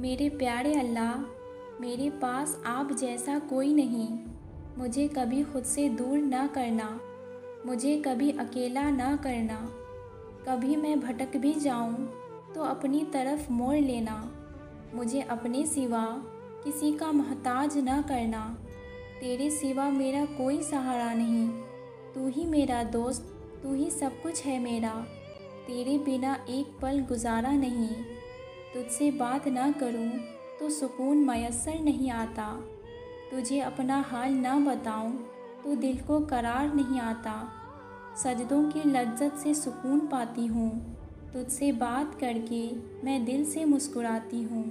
मेरे प्यारे अल्लाह, मेरे पास आप जैसा कोई नहीं। मुझे कभी खुद से दूर ना करना। मुझे कभी अकेला ना करना। कभी मैं भटक भी जाऊँ तो अपनी तरफ़ मोड़ लेना। मुझे अपने सिवा किसी का महताज ना करना। तेरे सिवा मेरा कोई सहारा नहीं। तू ही मेरा दोस्त, तू ही सब कुछ है मेरा। तेरे बिना एक पल गुजारा नहीं। तुझसे बात ना करूँ तो सुकून मैसर नहीं आता। तुझे अपना हाल ना बताऊँ तो दिल को करार नहीं आता। सजदों की लज्जत से सुकून पाती हूँ। तुझसे बात करके मैं दिल से मुस्कुराती हूँ।